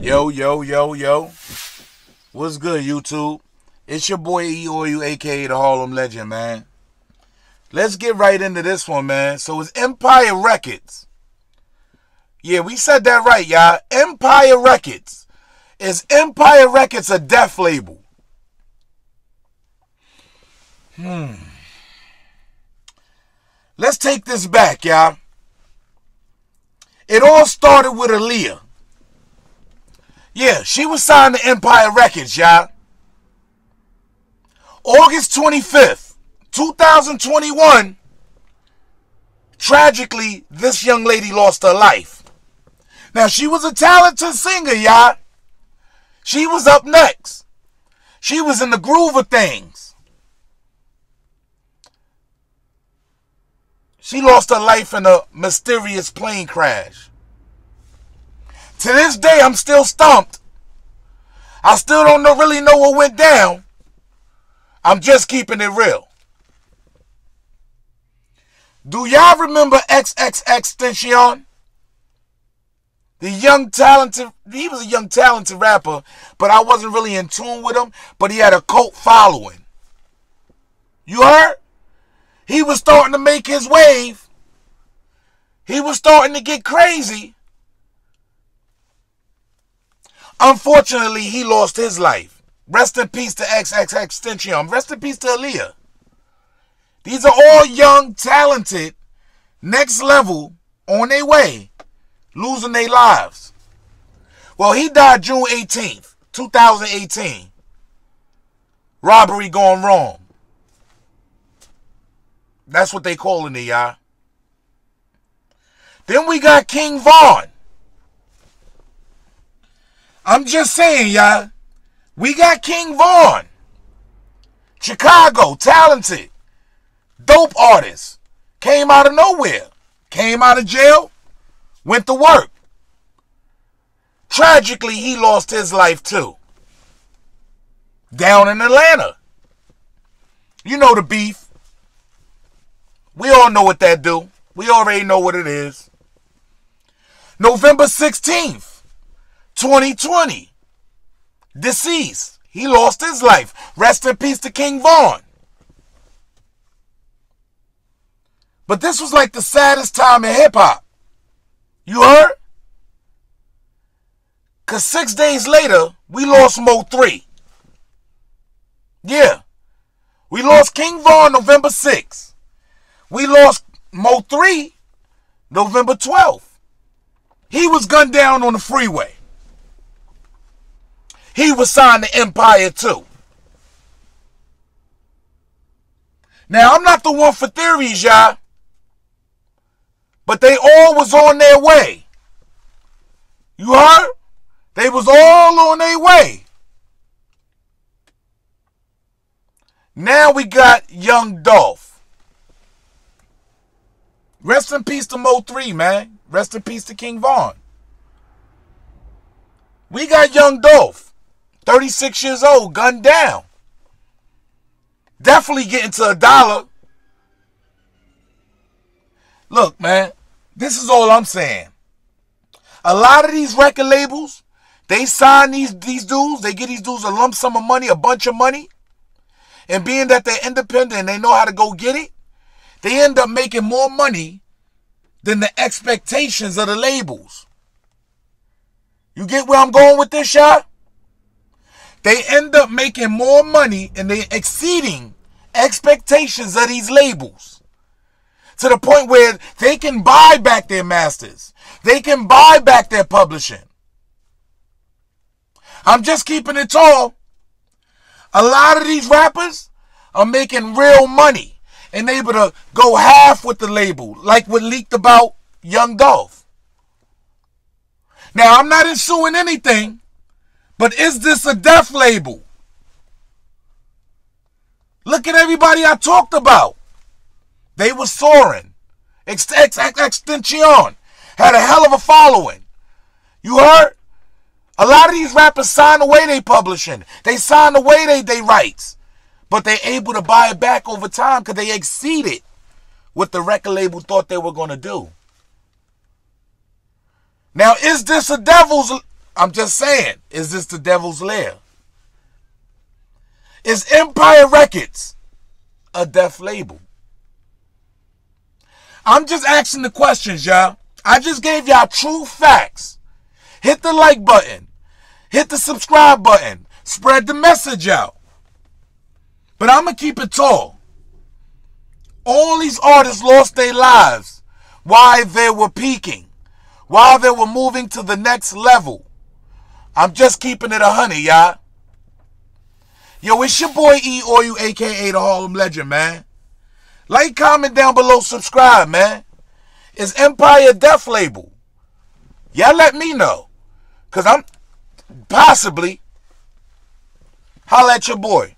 Yo, yo, yo, yo. What's good, YouTube? It's your boy EOU, aka the Harlem Legend, man. Let's get right into this one, man. So it's Empire Records. Yeah, we said that right, y'all. Empire Records. Is Empire Records a death label? Hmm. Let's take this back, y'all. It all started with Aaliyah. Yeah, she was signed to Empire Records, y'all. August 25th, 2021. Tragically, this young lady lost her life. Now, she was a talented singer, y'all. She was up next. She was in the groove of things. She lost her life in a mysterious plane crash. To this day, I'm still stumped. I still don't know, really know what went down. I'm just keeping it real. Do y'all remember XXX XXXTentacion? The young talented, he was a young talented rapper, but I wasn't really in tune with him, but he had a cult following. You heard? He was starting to make his wave. He was starting to get crazy. Unfortunately, he lost his life. Rest in peace to XXXTentacion. Rest in peace to Aaliyah. These are all young, talented, next level, on their way, losing their lives. Well, he died June 18th, 2018. Robbery gone wrong. That's what they calling it, y'all. Then we got King Von. I'm just saying, y'all. We got King Von. Chicago, talented. Dope artist. Came out of nowhere. Came out of jail. Went to work. Tragically, he lost his life too. Down in Atlanta. You know the beef. We all know what that do. We already know what it is. November 16th, 2020. Deceased. He lost his life. Rest in peace to King Von. But this was like the saddest time in hip hop. You heard? Because six days later, we lost Mo 3. Yeah. We lost King Von November 6th. We lost Mo 3 November 12th. He was gunned down on the freeway. He was signed to Empire too. Now, I'm not the one for theories, y'all. But they all was on their way. You heard? They was all on their way. Now we got Young Dolph. Rest in peace to Mo 3, man. Rest in peace to King Von. We got Young Dolph. 36 years old, gunned down. Definitely getting to a dollar. Look, man, this is all I'm saying. A lot of these record labels, they sign these, these dudes, they get these dudes a lump sum of money, a bunch of money. And being that they're independent and they know how to go get it, they end up making more money than the expectations of the labels. You get where I'm going with this shot? They end up making more money and they exceeding expectations of these labels. To the point where they can buy back their masters. They can buy back their publishing. I'm just keeping it tall. A lot of these rappers are making real money and able to go half with the label, like what leaked about Young Dolph. Now, I'm not insuing anything, but is this a death label? Look at everybody I talked about. They were soaring. XXXTentacion had a hell of a following. You heard? A lot of these rappers sign away they publishing. They sign away they, they rights. But they able to buy it back over time because they exceeded what the record label thought they were going to do. Now, is this a devil's I'm just saying, is this the devil's lair? Is Empire Records a death label? I'm just asking the questions, y'all. I just gave y'all true facts. Hit the like button. Hit the subscribe button. Spread the message out. But I'm going to keep it tall. All these artists lost their lives while they were peaking, while they were moving to the next level. I'm just keeping it a honey, y'all. Yo, it's your boy E or you, aka the Harlem Legend, man. Like, comment down below, subscribe, man. Is Empire Death Label? Y'all let me know. Because I'm possibly. Holla at your boy.